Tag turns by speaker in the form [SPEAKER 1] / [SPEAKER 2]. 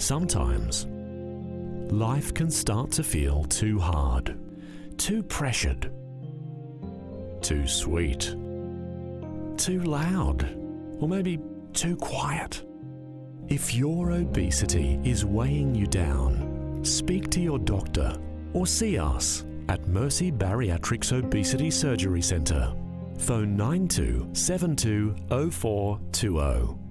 [SPEAKER 1] Sometimes, life can start to feel too hard, too pressured, too sweet, too loud, or maybe too quiet. If your obesity is weighing you down, speak to your doctor or see us at Mercy Bariatrics Obesity Surgery Centre. Phone 92720420.